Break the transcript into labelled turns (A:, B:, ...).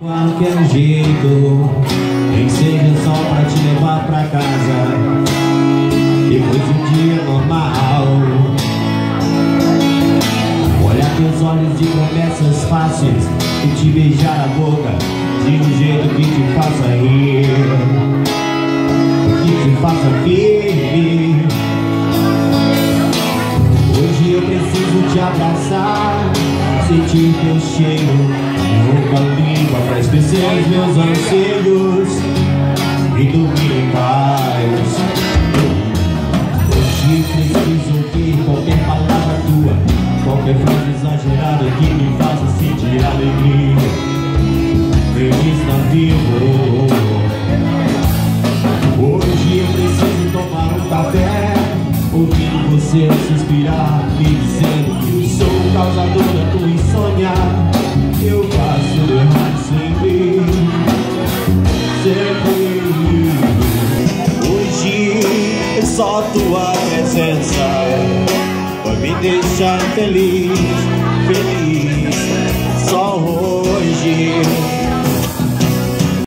A: Qualquer jeito, nem seja só pra te levar pra casa. Depois de um dia normal. Olhar teus olhos de promessas fáceis e te beijar a boca de um jeito que te faça rir, que te faça firme. Hoje eu preciso te abraçar, sentir teu cheiro roupa limpa pra esquecer os meus anseios e dormir em paz. Hoje preciso ouvir qualquer palavra tua, qualquer frase exagerada que me faça sentir alegria, feliz na vida. Hoje eu preciso tomar um café, ouvindo você suspirar, me dizendo que sou o causador Só tua presença vai me deixar feliz, feliz. Só hoje.